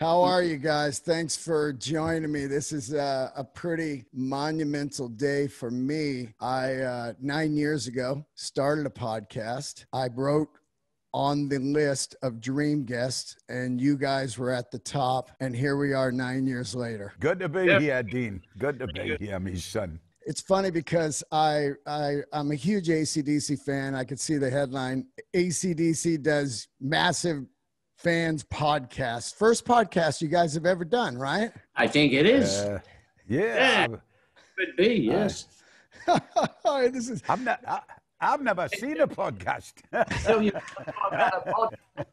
How are you guys? Thanks for joining me. This is a, a pretty monumental day for me. I, uh, nine years ago, started a podcast. I wrote on the list of dream guests, and you guys were at the top. And here we are nine years later. Good to be Yep. here, Dean. Good to be here, my son. It's funny because I, I I'm a huge ACDC fan. I could see the headline ACDC does massive fans podcast. First podcast you guys have ever done, right? I think it is. Uh, yeah, Could be, yes. this is I'm not. I, I've never seen a podcast. So you about a pod-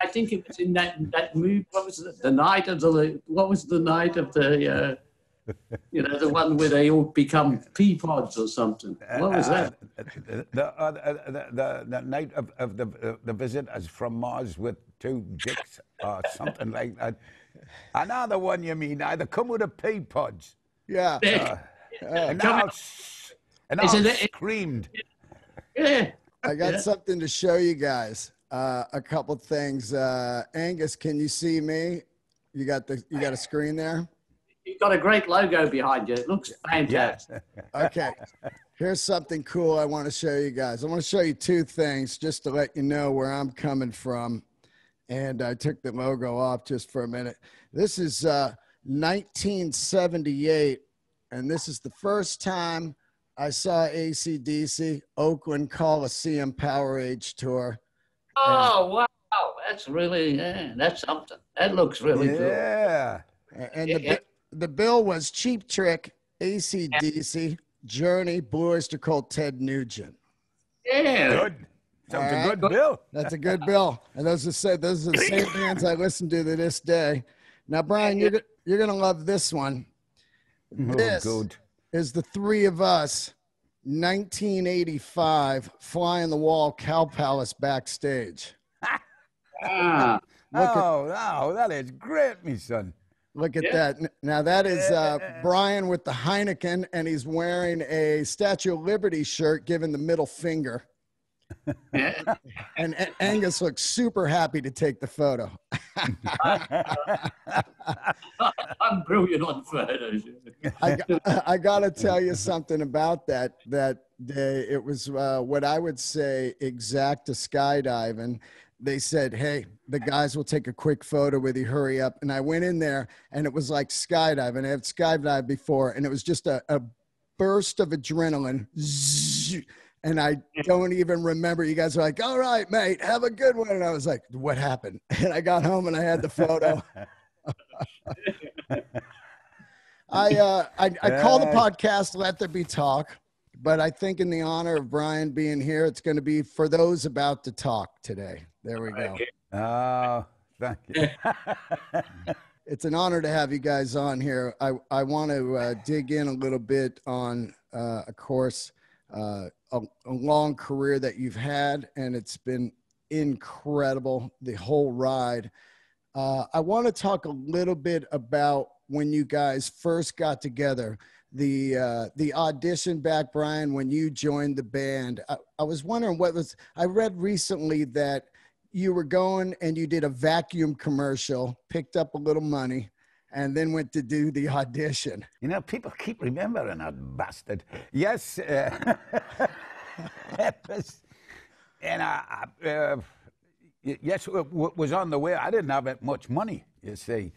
I think it was in that that movie. What was it? The night of the what was the night of the uh, you know the one where they all become pea pods or something. What was that? the, the, uh, the, the, the night of, of the, uh, the visitors from Mars with two dicks or something like that. Another one you mean? Either come with a pea pods. yeah. And Come all, on. and Is it- it- screamed. Yeah. I got Yeah. something to show you guys. Uh, a couple things. Uh, Angus, can you see me? You got the you got a screen there? You've got a great logo behind you. It looks fantastic. Okay. Here's something cool I want to show you guys. I want to show you two things just to let you know where I'm coming from. And I took the logo off just for a minute. This is uh, 1978, and this is the first time I saw ACDC Oakland Coliseum Powerage Tour. Oh wow, that's really yeah, that's something. That looks really good. Yeah. A- And the, Yeah. bi- the bill was Cheap Trick, ACDC, Journey, Blue Oyster Cult, Ted Nugent. Yeah. Good. Sounds All a good bill. That's a good bill. And those are those are the same bands I listen to to this day. Now, Brian, you're you're gonna love this one. This Oh, good. is the three of us, 1985, Fly on the Wall, Cow Palace backstage. Ah, Look at oh, oh, that is great, me son. look at Yeah. that. Now that is uh, Brian with the Heineken, and he's wearing a Statue of Liberty shirt, giving the middle finger. And A- Angus looks super happy to take the photo. I'm brilliant on photos. I, I gotta tell you something about that that day. It was uh, what I would say exact to skydiving. They said, "Hey, the guys will take a quick photo with you. Hurry up!" And I went in there, and it was like skydiving. I had skydived before, and it was just a, a burst of adrenaline. Zzz, And I don't even remember. You guys were like, "All right, mate, have a good one." And I was like, "What happened?" And I got home and I had the photo. I uh, I, I call the podcast "Let There Be Talk," but I think in the honor of Brian being here, it's going to be for those about to talk today. There we go. Oh, thank you. It's an honor to have you guys on here. I I want to uh, dig in a little bit on, uh, of course, uh, a, a long career that you've had, and it's been incredible the whole ride. Uh, I want to talk a little bit about when you guys first got together, the uh, the audition back, Brian, when you joined the band. I, I was wondering what was. I read recently that you were going and you did a vacuum commercial, picked up a little money, and then went to do the audition. You know, people keep remembering that bastard. Yes, uh, was, and I, uh, yes, was on the way. I didn't have that much money, you see,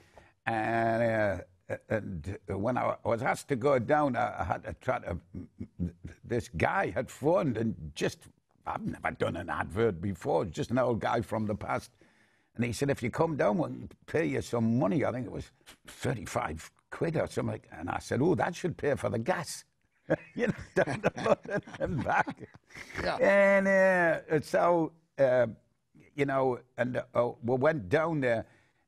and, uh, and when I was asked to go down, I had to try to. This guy had phoned and just. I've never done an advert before. Just an old guy from the past. And he said, if you come down, we'll pay you some money. I think it was 35 quid or something. And I said, oh, that should pay for the gas. you know, down the London and back. Yeah. And uh, so, uh, you know, and uh, we went down there.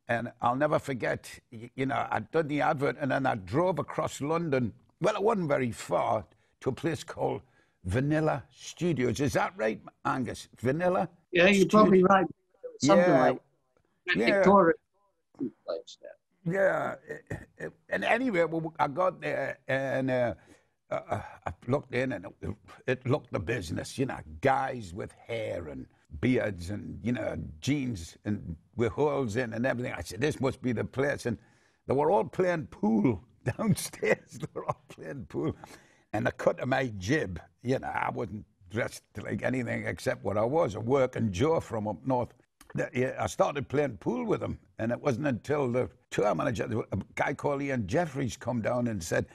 And I'll never forget, you know, I'd done the advert and then I drove across London. Well, it wasn't very far to a place called Vanilla Studios. Is that right, Angus? Vanilla? Yeah, you're probably right. Something Yeah. like Yeah. Victoria there. Yeah, eh, eh, and anyway, I got there and uh, uh, I looked in, and it, it looked the business. You know, guys with hair and beards and you know jeans and with holes in and everything. I said, "This must be the place." And they were all playing pool downstairs. they were all playing pool, and the cut of my jib, you know, I wasn't dressed like anything except what I was, a working Joe from up north. I started playing pool with him, and it wasn't until the tour manager, a guy called Ian Jeffery, come down and said,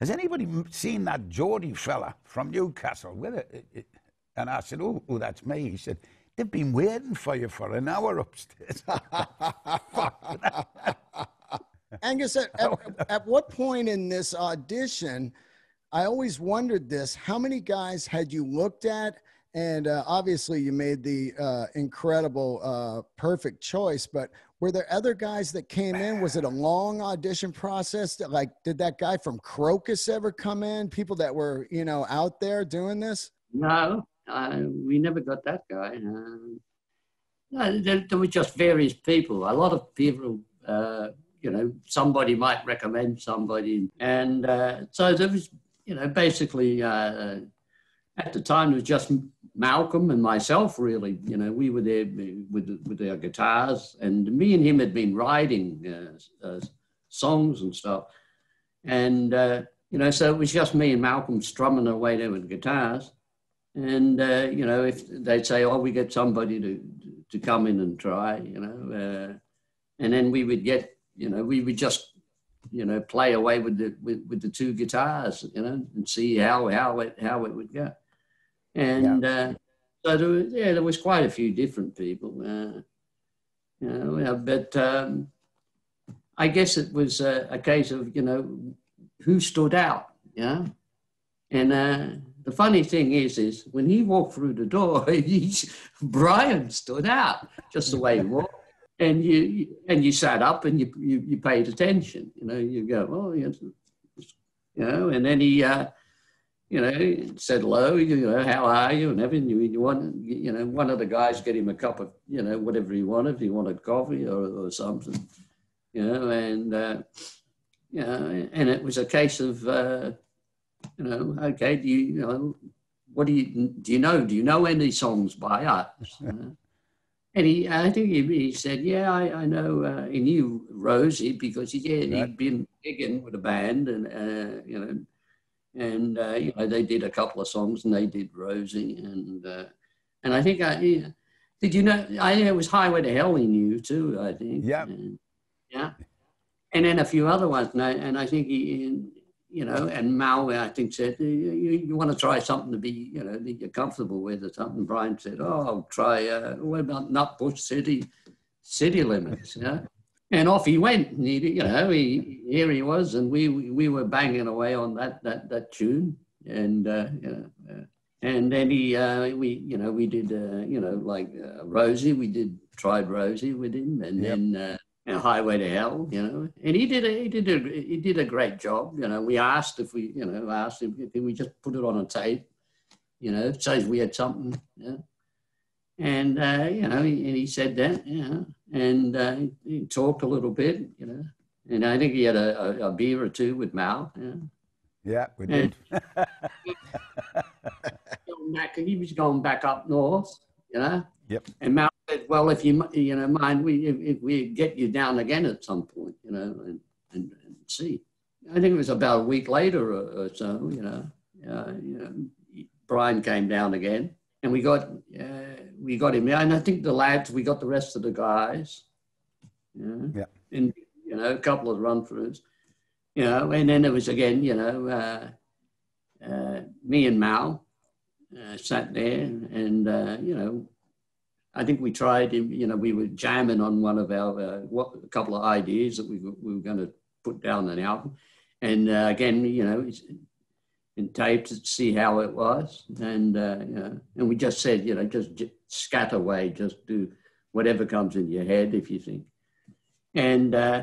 "Has anybody seen that Geordie fella from Newcastle with it?" And I said, "Oh, oh that's me." He said, "They've been waiting for you for an hour upstairs." Angus, at, at, at what point in this audition? I always wondered this: how many guys had you looked at? And uh, obviously, you made the uh, incredible, uh, perfect choice. But were there other guys that came in? Was it a long audition process? Like, did that guy from Krokus ever come in? People that were, you know, out there doing this? No, we never got that guy. Um, no, there, there, were just various people. A lot of people, uh, you know, somebody might recommend somebody, and uh, so there was, you know, basically uh, at the time it was just Malcolm and myself, really. You know, we were there with, with our guitars, and me and him had been writing uh, uh, songs and stuff. And, uh, you know, so it was just me and Malcolm strumming away there with guitars. And, uh, you know, if they'd say, oh, we get somebody to, to come in and try, you know, uh, and then we would get, you know, we would just you know, play away with the with, with the two guitars, you know, and see how how it how it would go and yeah. uh, so there was, yeah, there was quite a few different people. Uh, you know, but um, I guess it was a, a, case of you know who stood out. Yeah, and uh, the funny thing is, is when he walked through the door, Brian stood out just the way he walked. And you and you sat up and you, you, you paid attention. You know, you go, oh, yes, you know, and then he uh, you know, said hello, you know, how are you and everything. You, you want, you know, one of the guys get him a cup of, you know, whatever he wanted. If he wanted coffee or, or something, you know, and, uh, you know, and it was a case of, uh, you know, okay, do you, you know, what do you, do you know, do you know any songs by us? and he, I think he, he said, yeah, I, I know, uh, he knew Rosie because he, yeah, he'd been gigging with a band and, uh, you know, and uh, you know they did a couple of songs and they did Rosie and uh, and I think I yeah. did you know I it was Highway to Hell he knew too I think. Yeah. Yeah. And then a few other ones and I, and I think he you know and Mal I think said you, you want to try something to be you know that you're comfortable with or something? Brian said oh I'll try uh, what about Nutbush City City Limits? Yeah and off he went. And he, you know, he here he was, and we we were banging away on that that that tune, and uh, you know, uh, and then he uh, we you know we did uh, you know like uh, Rosie, we did tried Rosie with him, and yep. then. Uh, Highway to Hell, you know, and he did a, he did a he did a great job. You know, we asked if we you know asked him if we just put it on a tape, you know, so we had something. Yeah. And, uh, you know, he, and he said that, you know, and uh, he talked a little bit, you know, and I think he had a, a, a beer or two with Mal. Yeah, yeah we did. he was going back up north, you know. Yep. And Mal said, "Well, if you you know mind, we if, if, we get you down again at some point, you know, and, and, and see." I think it was about a week later or, or so, you know. Uh, you know, Brian came down again, and we got uh, we got him. And I think the lads, we got the rest of the guys. Yeah. yeah. And you know, a couple of run throughs. You know, and then there was again, you know, uh, uh, me and Mal uh, sat there, and uh, you know, I think we tried. You know, we were jamming on one of our uh, what, a couple of ideas that we, we were going to put down an album, and again, you know, and taped to see how it was. And, uh, and we just said, you know, just, scatter away, just do whatever comes in your head if you think. And uh,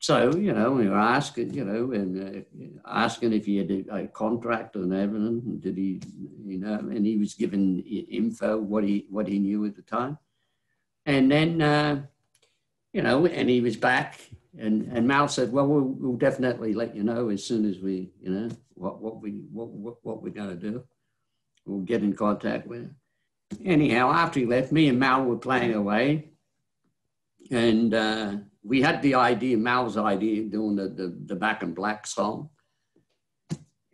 so, you know, we were asking, you know, and uh, asking if he had a, contract and everything. Did he, you know, and he was given info, what he, what he knew at the time. And then, uh, you know, and he was back and, and Mal said, well, well, definitely let you know as soon as we, you know, what, what we what, what, what we're going to do. We'll get in contact with him. anyhow, after he left, me and Mal were playing away. And uh, we had the idea, Mal's idea, doing the, the, the Back in Black song.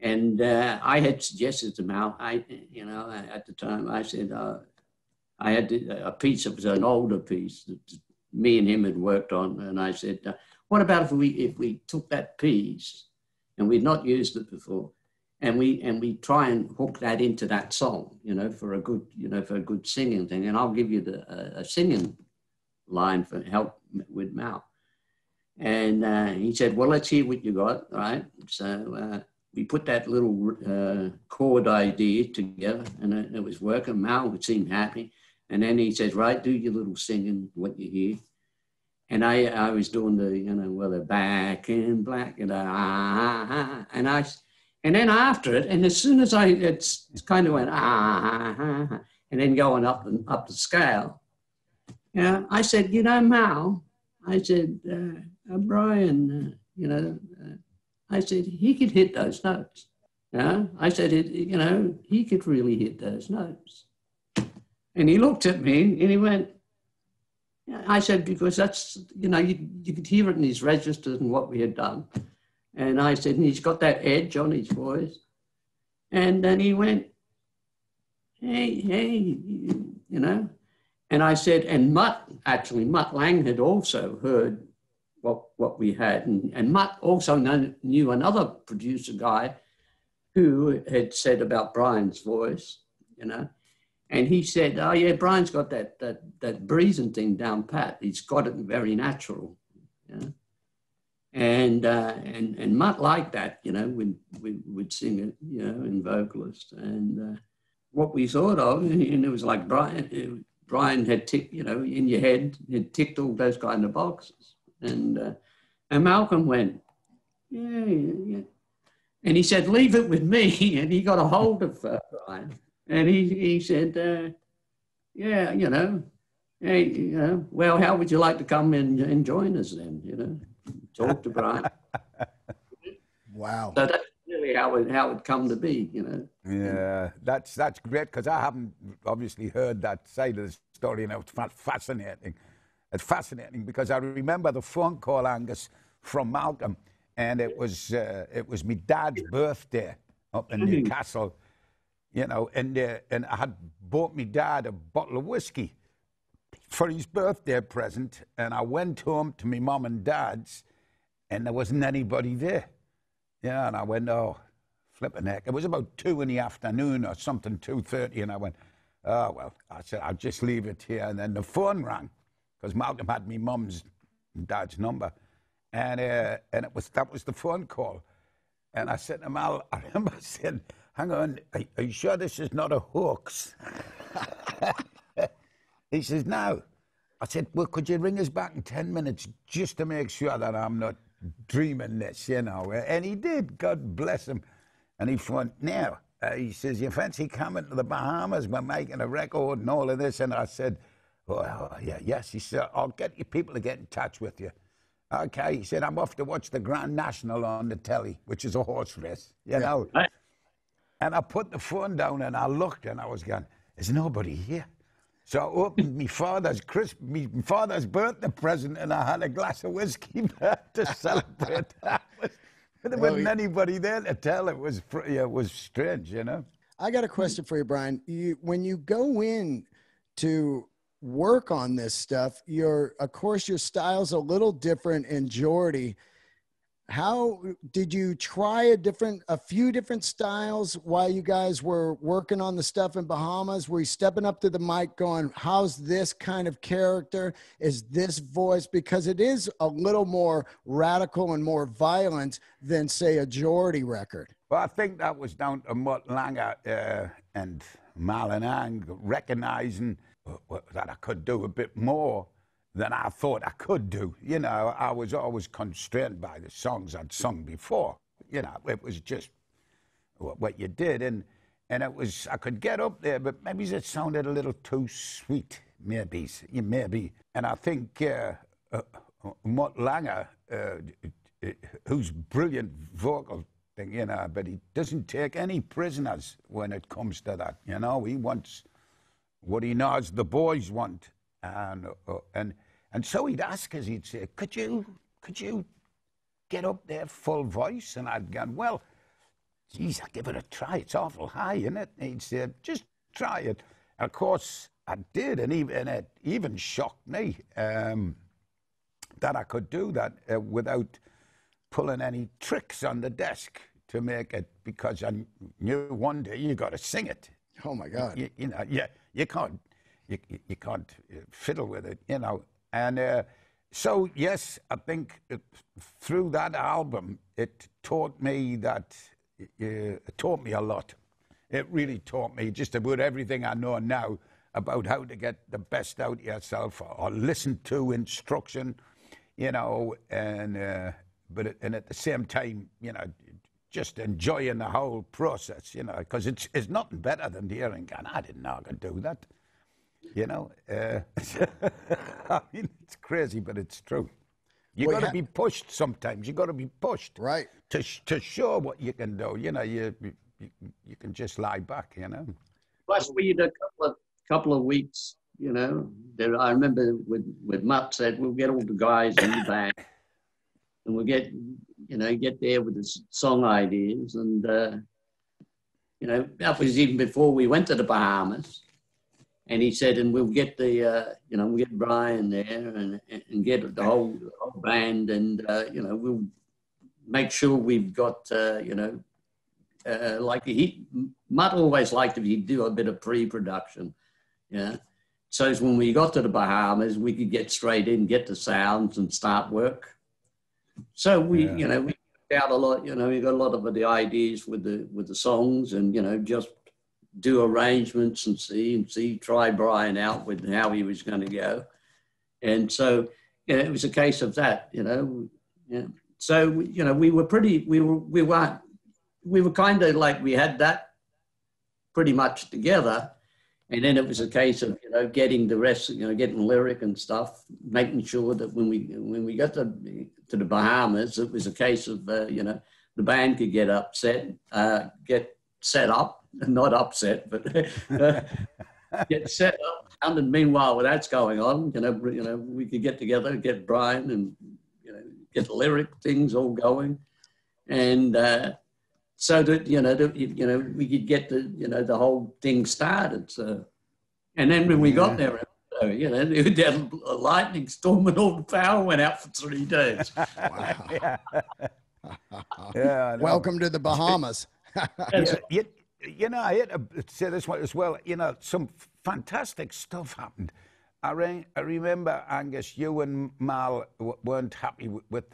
And uh, I had suggested to Mal, I, you know, at the time, I said, uh, I had a piece, it was an older piece that me and him had worked on. And I said, uh, what about if we, if we took that piece and we'd not used it before and we, and we try and hook that into that song, you know, for a good, you know, for a good singing thing. And I'll give you the, a, singing line for help with Mal. And uh, he said, well, let's hear what you got, right? So uh, we put that little uh, chord idea together and it, it was working. Mal seemed happy. And then he says, right, do your little singing, what you hear. And I, I was doing the, you know, well, the back in black, and, ah, and I, and then after it, and as soon as I, it's, it's kind of went, ah, and then going up and up the scale. Yeah, I said, you know, Mal, I said, uh, uh, Brian, uh, you know, uh, I said, he could hit those notes. Yeah, I said, it, you know, he could really hit those notes. And he looked at me and he went, I said, because that's, you know, you, you could hear it in his registers and what we had done. And I said, and he's got that edge on his voice. And then he went, hey, hey, you, know. And I said, and Mutt, actually, Mutt Lange had also heard what, what we had. And, and Mutt also knew another producer guy who had said about Brian's voice, you know. And he said, "Oh yeah, Brian's got that that that breathing thing down pat. He's got it very natural." Yeah. And uh, and and Mutt liked that, you know, when we would sing it, you know, in vocalist. And uh, what we thought of, and it was like Brian, Brian had ticked, you know, in your head, had ticked all those kind of boxes. And uh, and Malcolm went, yeah, yeah, and he said, "Leave it with me." And he got a hold of uh, Brian and he, he said, uh, yeah, you know, hey, you know, well, how would you like to come and, and join us then, you know, talk to Brian. wow. So that's really how it, how it come to be, you know. Yeah, that's, that's great because I haven't obviously heard that side of the story and it's fascinating. It's fascinating because I remember the phone call, Angus, from Malcolm, and it was, uh, it was my dad's birthday up in mm-hmm. Newcastle you know, and, uh, and I had bought me dad a bottle of whiskey for his birthday present, and I went home to my mom and dad's, and there wasn't anybody there. Yeah, and I went, oh, flip a heck. It was about two in the afternoon or something, 2.30, and I went, oh, well, I said, I'll just leave it here. And then the phone rang, because Malcolm had my mum's dad's number, and, uh, and it was, that was the phone call. And I said to Mal, I remember saying, hang on, are, are you sure this is not a hoax? he says, no. I said, well, could you ring us back in 10 minutes just to make sure that I'm not dreaming this, you know? And he did, God bless him. And he thought, now, uh, he says, you fancy coming to the Bahamas? We're making a record and all of this. And I said, oh, yeah, yes. He said, I'll get you people to get in touch with you. Okay, he said, I'm off to watch the Grand National on the telly, which is a horse race, you know. And I put the phone down and I looked and I was going, there's nobody here. So I opened my father's Chris, my father's birthday present, and I had a glass of whiskey to celebrate. That there wasn't anybody there to tell. It was it was strange, you know. I got a question for you, Brian. You, when you go in to work on this stuff, your of course your style's a little different in Geordie how did you try a different a few different styles while you guys were working on the stuff in bahamas? Were you stepping up to the mic going how's this kind of character? Is this voice? Because it is a little more radical and more violent than say a Geordie record. Well i think that was down to mutt lange uh, and Mal Ang recognizing that i could do a bit more than I thought I could do. You know, I was always constrained by the songs I'd sung before. You know, it was just what you did, and and it was I could get up there, but maybe it sounded a little too sweet, maybe, maybe. And I think uh, uh, Mutt Lange, uh, who's brilliant vocal thing, you know, but he doesn't take any prisoners when it comes to that. You know, he wants what he knows the boys want, and uh, and and so he'd ask us, he'd say, "Could you, could you get up there full voice?" And I'd go, "Well, geez, I'll give it a try. It's awful high, isn't it?" And he'd say, "Just try it." And of course, I did, and even it even shocked me um, that I could do that uh, without pulling any tricks on the desk to make it because I knew one day you got to sing it. Oh my God! You, you, know, yeah, you can't, you, you can't uh, fiddle with it, you know. And uh, so, yes, I think it, through that album, it taught me that uh, it taught me a lot. It really taught me just about everything I know now about how to get the best out of yourself or, or listen to instruction, you know, and uh, but it, and at the same time, you know, just enjoying the whole process, you know, because it's, it's nothing better than hearing, and I didn't know I could do that. You know, uh, I mean, it's crazy, but it's true. You Well, got to ha- be pushed sometimes. You got to be pushed, Right. To sh- to show what you can do. You know, you, you you can just lie back. You know. Plus, we had a couple of couple of weeks. You know, there, I remember with with Mutt said we'll get all the guys in the band, and we'll get you know get there with the song ideas, and uh, you know that was even before we went to the Bahamas. And he said, and we'll get the uh, you know we'll get Brian there and and get the whole, the whole band, and uh, you know we'll make sure we've got uh, you know uh, like he Mutt always liked if he'd do a bit of pre-production, yeah. So when we got to the Bahamas, we could get straight in, get the sounds, and start work. So we, Yeah. you know, we worked out a lot. You know, we got a lot of the ideas with the with the songs, and you know, just do arrangements and see and see. Try Brian out with how he was going to go, and so you know, it was a case of that. You know, yeah. So you know, we were pretty. We were we weren't we were kind of like we had that pretty much together and then it was a case of you know getting the rest you know getting lyric and stuff making sure that when we when we got to to the bahamas it was a case of uh, you know the band could get upset uh, get set up not upset but uh, get set up and then meanwhile when that's going on you know you know we could get together get brian and you know get the lyric things all going and uh, so that you know that, you know we could get the you know the whole thing started. So, and then when we got there, uh, you know, there was a lightning storm and all the power went out for three days. Wow. Yeah. yeah. Welcome to the Bahamas. That's- Yeah, you, know, I had to say this one as well. You know, some fantastic stuff happened. I, re- I remember, Angus, you and Mal w- weren't happy with, with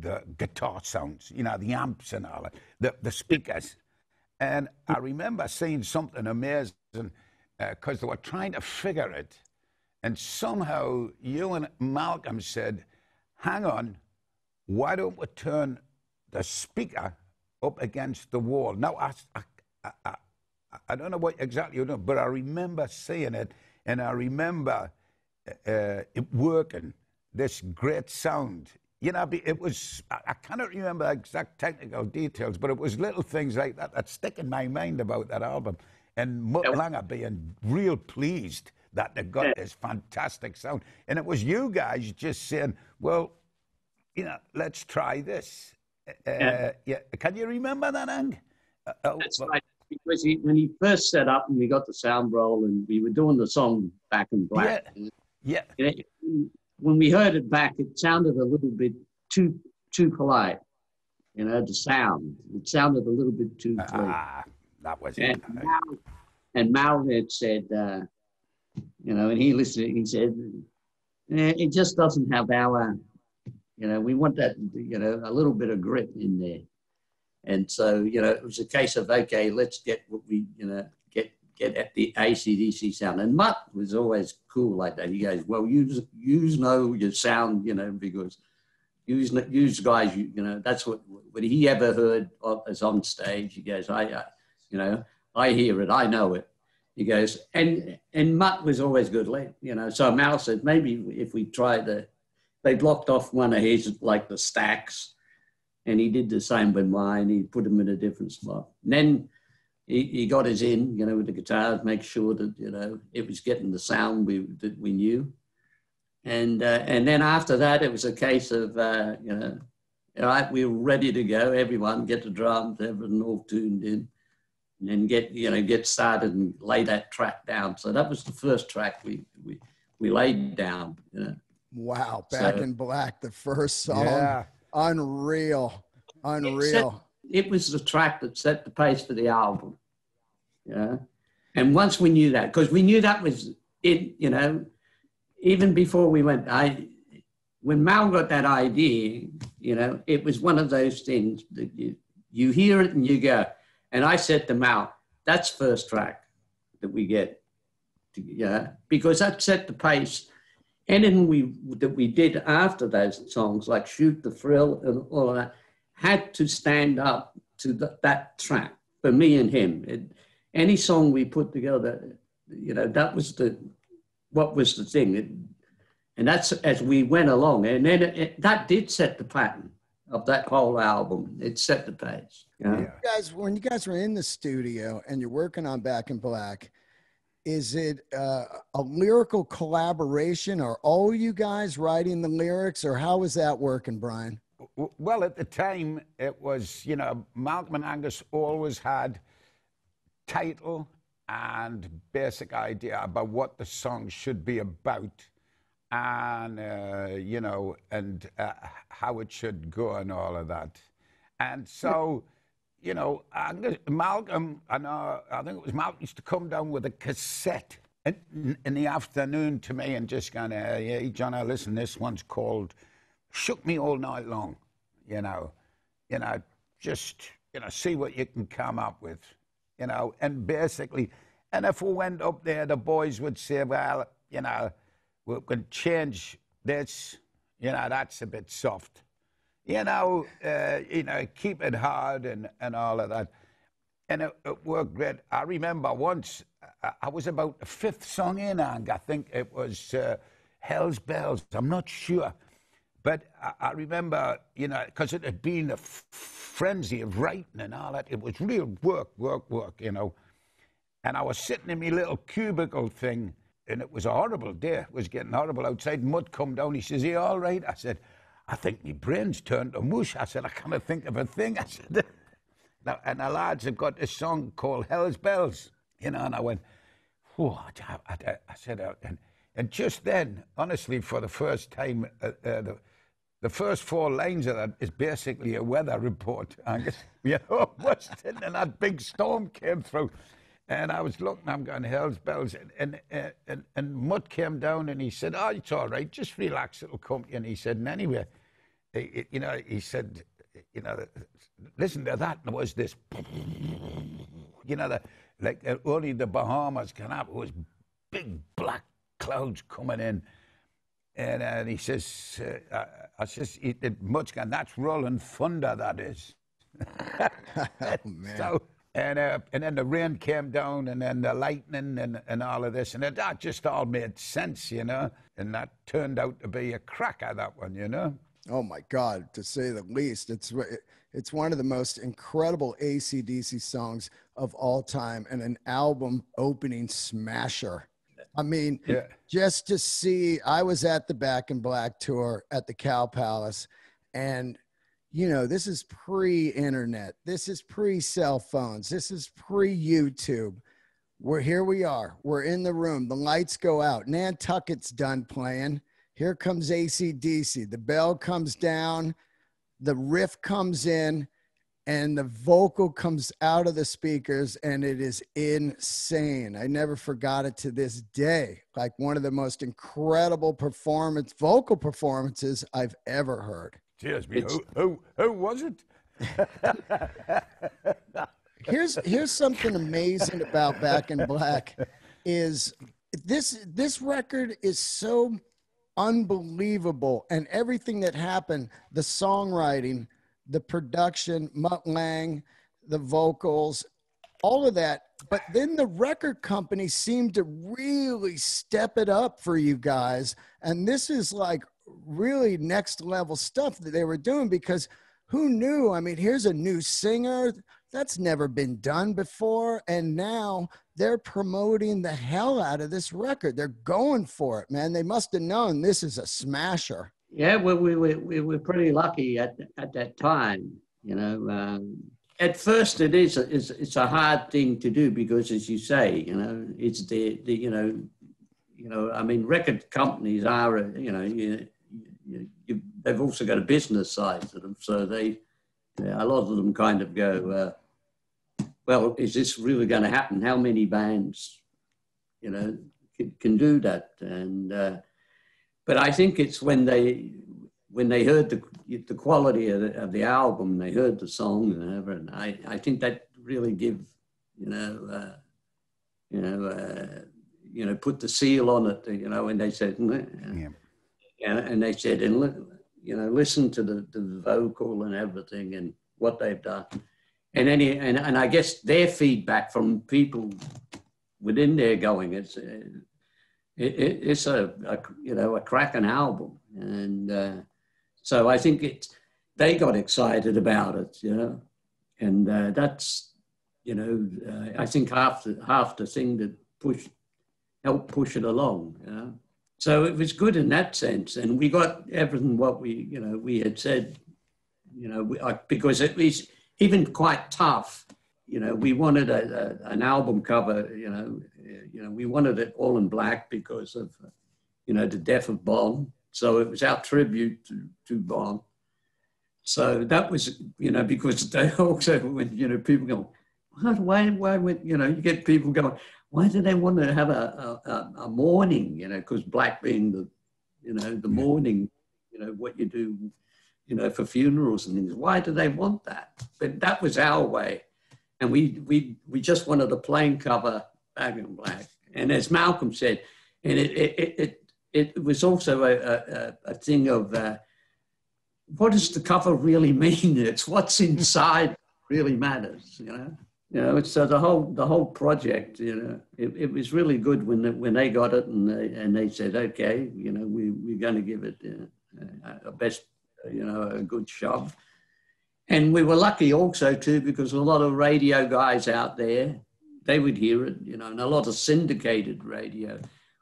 the guitar sounds, you know, the amps and all the, the speakers. And I remember seeing something amazing uh, because they were trying to figure it. And somehow you and Malcolm said, hang on, why don't we turn the speaker up against the wall? Now, I, I, I, I, I don't know what exactly you know, but I remember seeing it, and I remember uh, it working, this great sound. You know, it was, I, I cannot remember exact technical details, but it was little things like that that stick in my mind about that album. And Mutt Yeah. Lange being real pleased that they got this fantastic sound. And it was you guys just saying, well, you know, let's try this. Uh, Yeah. yeah. Can you remember that, Ang? Uh, uh, That's well, right. Because he, when he first set up and we got the sound roll and we were doing the song Back in Black, Yeah. know, when we heard it back, it sounded a little bit too too polite. You know, the sound. It sounded a little bit too. Ah, that was And it. Mal, and Mal had said, uh, you know, and he listened, he said, eh, it just doesn't have our, you know, we want that, you know, a little bit of grit in there. And so, you know, it was a case of, okay, let's get what we, you know, get get at the ACDC sound. And Mutt was always cool like that. He goes, well, you use know your sound, you know, because use use guys, you, you know, that's what, what he ever heard of, as on stage. He goes, I, I you know, I hear it, I know it. He goes, and and Mutt was always good, you know. So Mal said maybe if we try the, they blocked off one of his like the stacks, and he did the same with mine. He put them in a different spot. And then he, he got us in, you know, with the guitars, make sure that you know it was getting the sound we that we knew, and uh, and then after that it was a case of uh, you know, all right, we were ready to go. Everyone get the drums, everything all tuned in, and then get you know get started and lay that track down. So that was the first track we we we laid down. You know. Wow, Back So- in Black, the first song, Yeah. Unreal, unreal. it was the track that set the pace for the album. Yeah. And once we knew that, because we knew that was it, you know, even before we went, I, when Mal got that idea, you know, it was one of those things that you, you hear it and you go. And I said to Mal, that's first track that we get. To, yeah. Because that set the pace. Anything we that we did after those songs, like Shoot to Thrill and all of that, had to stand up to th- that track for me and him. It, any song we put together, you know, that was the what was the thing. It, and that's as we went along. And then it, that did set the pattern of that whole album. It set the pace. Yeah. You guys, when you guys were in the studio and you're working on Back in Black, is it uh, a lyrical collaboration? Are all you guys writing the lyrics, or how is that working, Brian? Well, at the time, it was, you know, Malcolm and Angus always had title and basic idea about what the song should be about and, uh, you know, and uh, how it should go and all of that. And so, you know, Malcolm, I know, I think it was Malcolm used to come down with a cassette in, in the afternoon to me and just kind of, hey, John, I listen, this one's called Shook Me All Night Long, you know, you know, just, you know, see what you can come up with, you know, and basically, and if we went up there, the boys would say, well, you know, we can change this, you know, that's a bit soft you know, uh, you know, keep it hard and, and all of that. And it, it worked great. I remember once I, I was about the fifth song in, and I think it was uh, Hell's Bells. I'm not sure. But I, I remember, you know, because it had been a f- frenzy of writing and all that. It was real work, work, work, you know. And I was sitting in my little cubicle thing, and it was a horrible day. It was getting horrible outside. Mutt come down. He says, Are you all right? I said, I think my brain's turned to mush. I said, I can't think of a thing. I said, now, and the lads have got this song called Hell's Bells, you know, and I went, oh, I, I, I said, uh, and, and just then, honestly, for the first time, uh, uh, the, the first four lines of that is basically a weather report. Angus. You know, it? and that big storm came through. And I was looking, I'm going, hell's bells. And, and, and, and Mutt came down and he said, Oh, it's all right, just relax, it'll come. And he said, And anyway, it- it- you know, he said, You know, listen to that. And it was this, you know, the, like uh, only the Bahamas can have, it was big black clouds coming in. And, uh, he says, uh, I, I says, it, it, Mutt's That's rolling thunder, that is. Oh man, So, and, uh, and then the rain came down, and then the lightning, and, and all of this, and it, that just all made sense, you know. And that turned out to be a cracker, that one, you know. oh my God, to say the least. It's it's one of the most incredible ACDC songs of all time, and an album opening smasher. I mean, Yeah. just to see, I was at the Back in Black tour at the Cow Palace, and you know, this is pre-internet, this is pre-cell phones, this is pre-YouTube. We're here. We are. We're in the room. The lights go out. Nantucket's done playing. Here comes ACDC. The bell comes down. The riff comes in, and the vocal comes out of the speakers, and it is insane. I never forgot it to this day. Like one of the most incredible performance, vocal performances I've ever heard. Cheers, me. Who, who, who was it? here's here's something amazing about Back in Black is this this record is so unbelievable and everything that happened the songwriting the production mutt lange the vocals all of that but then the record company seemed to really step it up for you guys and this is like really next level stuff that they were doing because who knew i mean here's a new singer that's never been done before. And now they're promoting the hell out of this record. They're going for it, man. They must have known this is a smasher. Yeah, well, we, we, we were pretty lucky at, at that time, you know. Um, at first, it is it's, it's a hard thing to do because, as you say, you know, it's the, the you know, you know, I mean, record companies are, you know, you, they've also got a business side to them, so they, a lot of them kind of go, uh, well, is this really going to happen? How many bands, you know, can, can do that? And uh, but I think it's when they when they heard the the quality of the, of the album, they heard the song and and I, I think that really give you know uh, you know uh, you know put the seal on it, you know, and they said yeah. and, and they said and you know listen to the, the vocal and everything and what they've done, and any and, and I guess their feedback from people within there going it's uh, it, it, it's a, a, you know a cracking album and. Uh, so I think it, they got excited about it, you know, and uh, that's, you know, uh, I think half the half the thing that pushed, helped push it along, you know. So it was good in that sense, and we got everything what we, you know, we had said, you know, we, because it was even quite tough. You know, we wanted a, a, an album cover. You know, you know, we wanted it all in black because of, you know, the death of Bon so it was our tribute to, to Bon. So that was, you know, because they also, when, you know, people go, why, why would, you know, you get people going, why do they want to have a, a, a mourning, you know, because black being the, you know, the mourning, you know, what you do, you know, for funerals and things. Why do they want that? But that was our way. And we, we, we just wanted a plain cover, back in black. And as Malcolm said, and it, it, it, it was also a, a, a thing of uh, what does the cover really mean? It's what's inside really matters, you know. You know, so uh, the whole the whole project, you know, it, it was really good when the, when they got it and they and they said, okay, you know, we we're going to give it uh, uh, a best, you know, a good shove. And we were lucky also too because a lot of radio guys out there, they would hear it, you know, and a lot of syndicated radio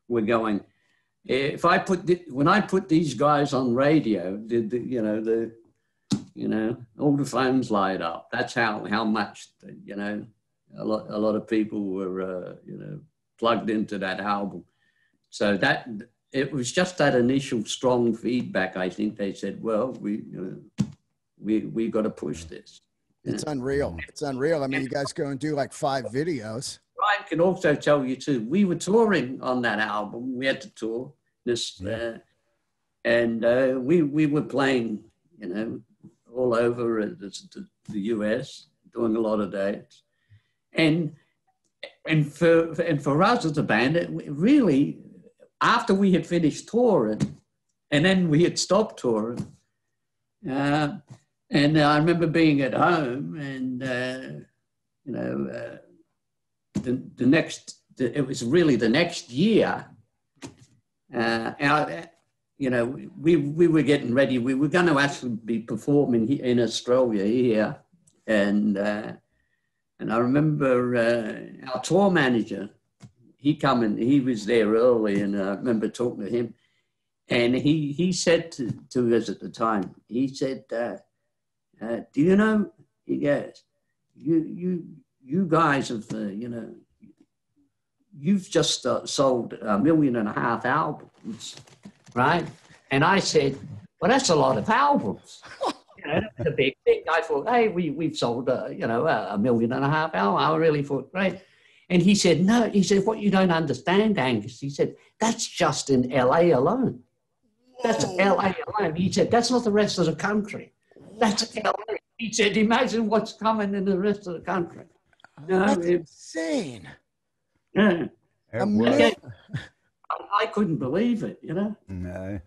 were going, eh, if I put the, when I put these guys on radio, the, the, you know the you know all the phones light up. That's how how much you know a lot a lot of people were uh, you know plugged into that album. So that it was just that initial strong feedback. I think they said, well, we you know, we we got to push this. It's unreal. It's unreal. I mean, you guys go and do like five videos. Brian can also tell you too. We were touring on that album. We had to tour this, yeah. uh, and uh, we we were playing, you know, all over the, U.S. doing a lot of dates, and and for and for us as a band, it really after we had finished touring, and then we had stopped touring. Uh, and I remember being at home, and uh, you know, uh, the, the next, the, it was really the next year. Uh, you know, we, we were getting ready. We were going to actually be performing in Australia here. And, uh, and I remember uh, our tour manager, he come and he was there early and I remember talking to him. And he, he said to, to us at the time, he said, uh, uh, do you know, he goes, you, you, you guys have, uh, you know, you've just uh, sold a million and a half albums, right? And I said, well, that's a lot of albums. you know, that's a big thing. I thought, hey, we, we've sold, uh, you know, a million and a half albums. I really thought, great. And he said, no, he said, what you don't understand, Angus, he said, that's just in LA alone. That's LA alone. He said, that's not the rest of the country. That's LA. He said, imagine what's coming in the rest of the country. No, That's it, insane. Yeah. I couldn't believe it, you know? No.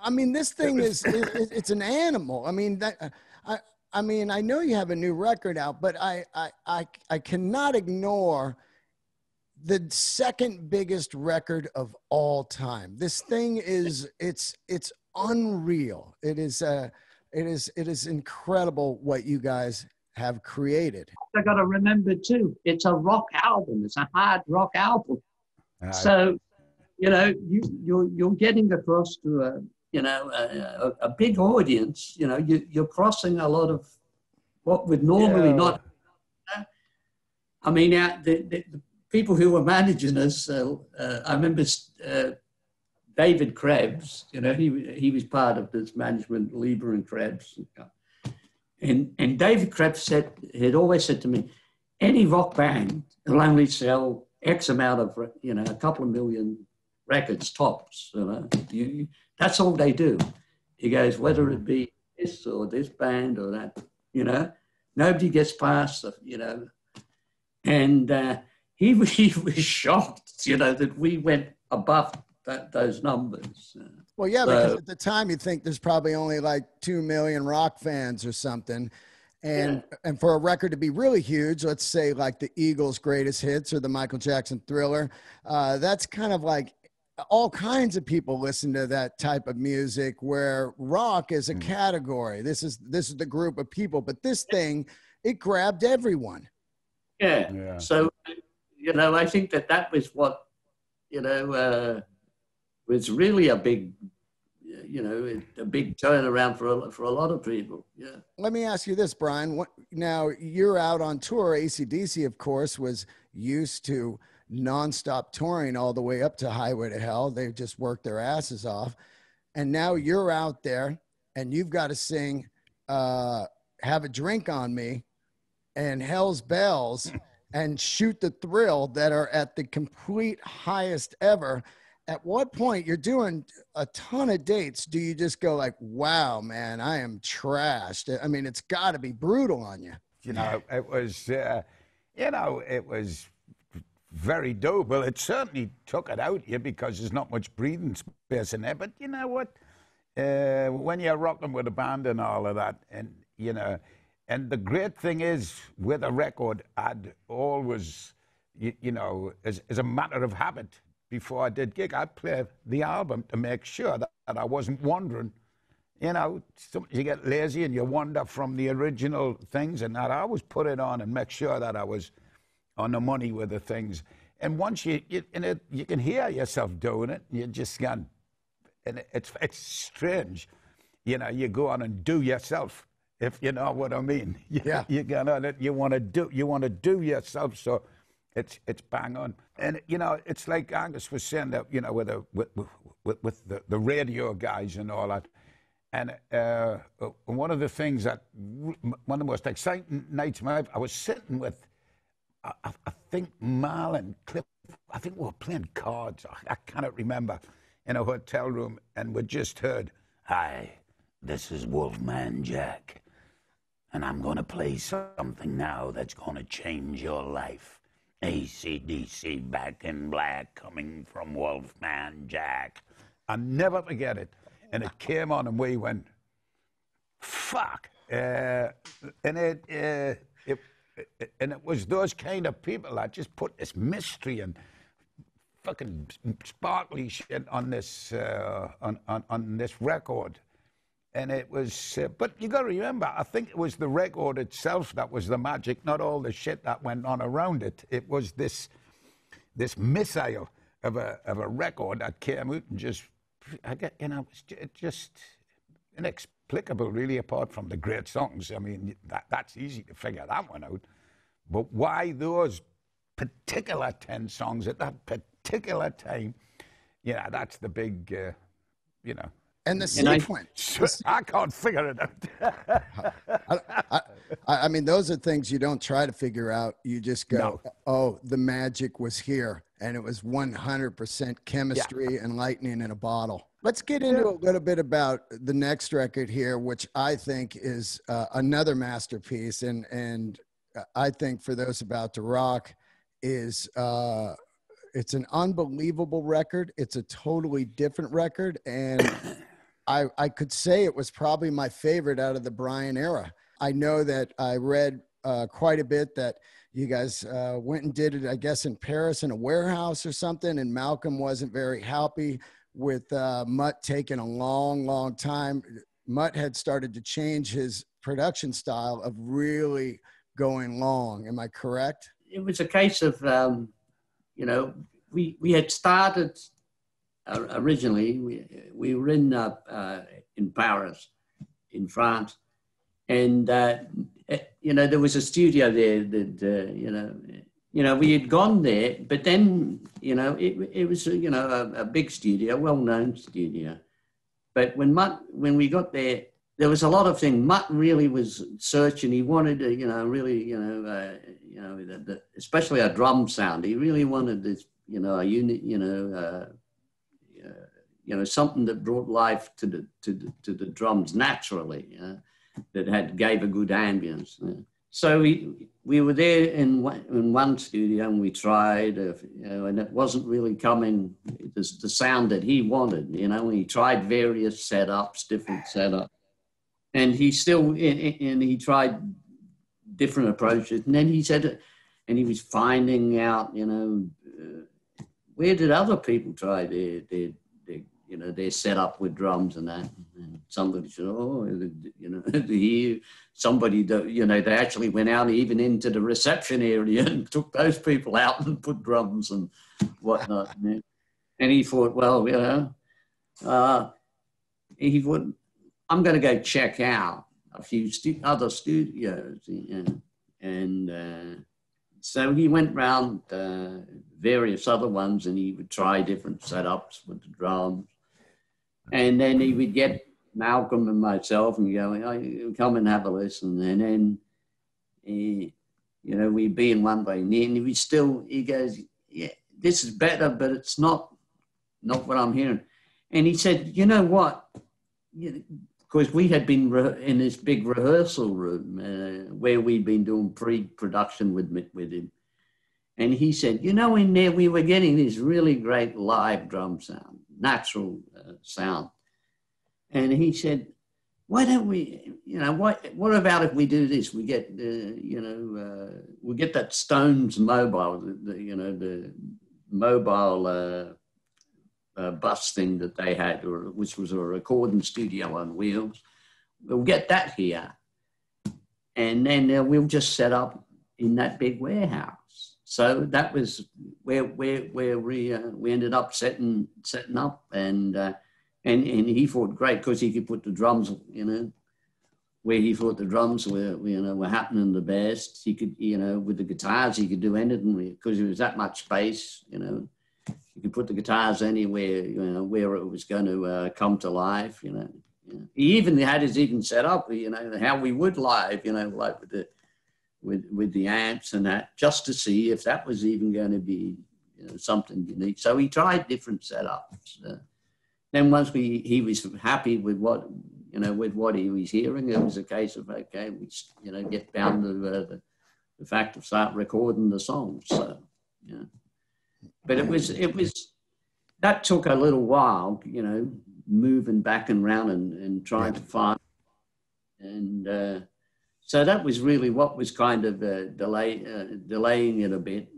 I mean, this thing is, it, it's an animal. I mean, that, I, I mean, I know you have a new record out, but I, I, I, I cannot ignore the second biggest record of all time. This thing is, it's, it's unreal. It is, uh, it is, it is incredible what you guys have created. I got to remember too, it's a rock album. It's a hard rock album. Uh, So, you know, you you're you're getting across to a you know a, a, a big audience. You know, you you're crossing a lot of what would normally Yeah. not. I mean, uh, the, the, the people who were managing us. Uh, uh, I remember uh, David Krebs. You know, he he was part of this management, Leber and Krebs. And and David Krebs said had always said to me, any rock band will only sell X amount of, you know, a couple of million records tops. You know, you, that's all they do. He goes, whether it be this or this band or that, you know, nobody gets past, the, you know. And uh, he, was- he was shocked, you know, that we went above that, those numbers. Well, yeah, because at the time you think there's probably only like two million rock fans or something. And and for a record to be really huge, let's say like the Eagles' greatest hits or the Michael Jackson thriller, uh, that's kind of like all kinds of people listen to that type of music where rock is a Mm. category. This is this is the group of people, but this thing, it grabbed everyone. yeah. yeah. So, you know, I think that that was what, you know, uh, was really a big, you know, a big turnaround for a, for a lot of people. Yeah. Let me ask you this, Brian. What, now you're out on tour. ACDC, of course, was used to nonstop touring all the way up to Highway to Hell. They've just worked their asses off. And now you're out there and you've got to sing uh, Have a Drink on Me and Hell's Bells and Shoot to Thrill that are at the complete highest ever. At what point you're doing a ton of dates do you just go like wow man i am trashed i mean it's got to be brutal on you you know, it was, uh, you know, it was very doable. It certainly took it out here because there's not much breathing space in there. But you know what? Uh, when you're rocking with a band and all of that, and you know, and the great thing is with a record, I'd always, you, you know, as, as a matter of habit, before I did gig, I'd play the album to make sure that, that I wasn't wandering you know, you get lazy and you wander from the original things, and that I always put it on and make sure that I was on the money with the things. And once you, you and it, you can hear yourself doing it, you just gone, and it, it's it's strange, you know. You go on and do yourself, if you know what I mean. You, Yeah. You on it. You want to do. You want to do yourself. So. It's it's bang on, and you know it's like Angus was saying that you know with the with with, with the, the radio guys and all that. And uh, one of the things that, one of the most exciting nights of my life, I was sitting with, I, I think Mal and Cliff, I think we were playing cards, I, I cannot remember, in a hotel room, and we just heard, Hi, this is Wolfman Jack, and I'm going to play something now that's going to change your life. ACDC back in black coming from Wolfman Jack. I never forget it. And it came on, and we went, fuck. Uh, and it, uh, and it was those kind of people that just put this mystery and fucking sparkly shit on this uh, on, on on this record. And it was, uh, but you got to remember, I think it was the record itself that was the magic, not all the shit that went on around it. It was this, this missile of a of a record that came out and just, I get, you know, it just inexplicable, really, apart from the great songs. I mean, that that's easy to figure that one out. But why those particular ten songs at that particular time? Yeah, that's the big, uh, you know. and the And I- sequence I can't figure it out. I, I, I mean those are things you don't try to figure out you just go No. oh the magic was here and it was 100% chemistry and lightning in a bottle let's get into a little bit about the next record here which i think is uh, another masterpiece. And and i think for those about to rock is uh it's an unbelievable record. It's a totally different record. And I, I could say it was probably my favorite out of the Brian era. I know that I read uh, quite a bit that you guys uh, went and did it, I guess, in Paris in a warehouse or something, and Malcolm wasn't very happy with uh, Mutt taking a long, long time. Mutt had started to change his production style of really going long. Am I correct? It was a case of, um, you know, we, we had started uh, originally, we, we were in, uh, uh, in Paris, in France, and, uh, eh, you know, there was a studio there that, uh, you know, you know, we had gone there, but then, you know, it, it was, you know, a, a big studio, well-known studio. But when Mutt, when we got there, there was a lot of things. Mutt really was searching. He wanted to, you know, really, you know, uh, you know, the, the, especially a drum sound. He really wanted this, you know, a unit, you know, uh, uh, you know, something that brought life to the to the, to the drums naturally. That had gave a good ambience. You know. So we we were there in one, in one studio and we tried, uh, you know, and it wasn't really coming the, the sound that he wanted. You know, he tried various setups, different setups, and he still and he tried different approaches. And then he said, and he was finding out, you know, uh, where did other people try their their you know, they're set up with drums and that. And somebody said, oh, you know, here, somebody, you know, they actually went out even into the reception area and took those people out and put drums and whatnot. And he thought, well, you know, uh, he would, I'm going to go check out a few stu- other studios. And uh, so he went round uh, various other ones and he would try different setups with the drums. And then he would get Malcolm and myself and go, oh, come and have a listen. And then, he, you know, we'd be in one way. And he would still, he goes, yeah, this is better, but it's not, not what I'm hearing. And he said, you know what? Because we had been in this big rehearsal room uh, where we'd been doing pre-production with, with him. And he said, you know, in there we were getting this really great live drum sound, natural uh, sound. And he said, why don't we, you know, what, what about if we do this? We get, uh, you know, uh, we get that Stones mobile, the, the you know, the mobile uh, uh, bus thing that they had, or which was a recording studio on wheels. We'll get that here. And then uh, we'll just set up in that big warehouse. So that was where where where we uh, we ended up setting setting up, and uh, and and he thought great because he could put the drums, you know, where he thought the drums were you know were happening the best. He could you know with the guitars he could do anything because there was that much space, you know. You could put the guitars anywhere, you know, where it was going to uh, come to life, you know. He even had his even set up, you know, how we would live, you know, like with the with with the amps and that, just to see if that was even going to be you know, something unique. So he tried different setups. Uh, then once we he was happy with what you know with what he was hearing, it was a case of okay, we you know get down to uh, the, the fact of start recording the songs. So yeah, but it was it was that took a little while, you know, moving back and round and, and trying to find and. Uh, so that was really what was kind of uh, delay, uh, delaying it a bit.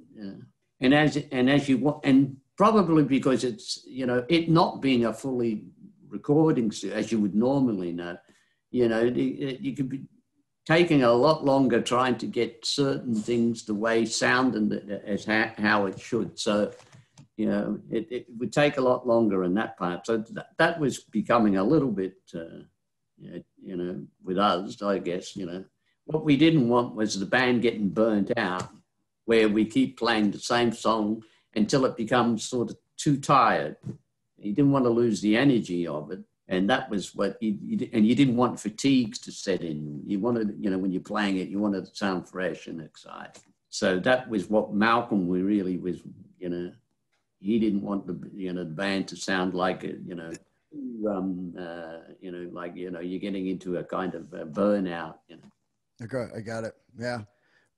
and as and as you and probably because it's you know it not being a fully recording as you would normally know, you know you could be taking a lot longer trying to get certain things the way sound and as how, how it should. So you know, it, it, would take a lot longer in that part. So th- that was becoming a little bit, uh, you know, with us, I guess, you know, what we didn't want was the band getting burnt out, where we keep playing the same song until it becomes sort of too tired. You didn't want to lose the energy of it. And that was what you, you, and you didn't want fatigues to set in. You wanted, you know, when you're playing it, you wanted to sound fresh and exciting. So that was what Malcolm we really was, you know, he didn't want the, you know, the band to sound like, a, you know, um, uh, you know, like, you know, you're getting into a kind of a burnout, you know. Okay, I got it. Yeah.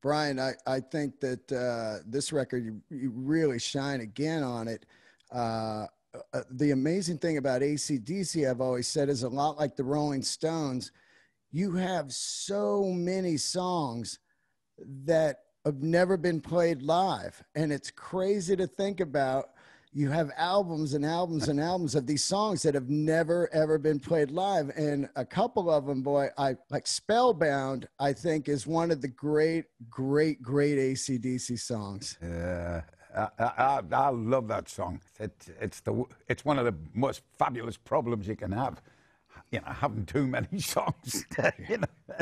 Brian, I, I think that uh, this record, you, you really shine again on it. Uh, uh, the amazing thing about ACDC, I've always said, is a lot like the Rolling Stones. You have so many songs that have never been played live. And it's crazy to think about you have albums and albums and albums of these songs that have never ever been played live and a couple of them boy i like spellbound i think is one of the great great great acdc songs Yeah, I, I, I love that song. It, it's the it's one of the most fabulous problems you can have. You know, having too many songs. you know,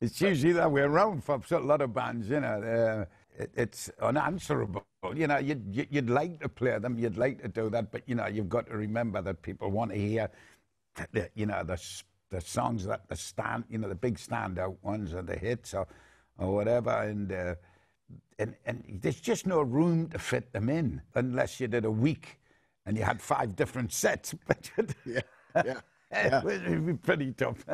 it's usually that way around for a lot of bands. You know, uh, it, it's unanswerable. You know, you'd, you'd like to play them, you'd like to do that, but you know, you've got to remember that people want to hear, the, you know, the the songs that the stand, you know, the big standout ones or the hits or or whatever, and. Uh, and, and there's just no room to fit them in unless you did a week and you had five different sets. But yeah yeah it would be pretty tough.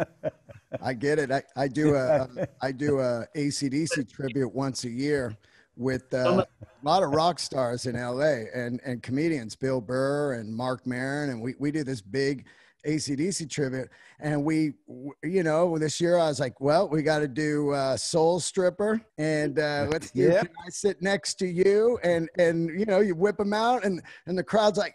I get it. I, I do a I do a ACDC tribute once a year with uh, a lot of rock stars in LA and and comedians, Bill Burr and Marc Maron, and we we do this big ACDC tribute. And we, you know, this year I was like, well, we got to do uh, Soul Stripper, and uh, let's do. Yep. Can I sit next to you? And and you know, you whip them out, and and the crowd's like,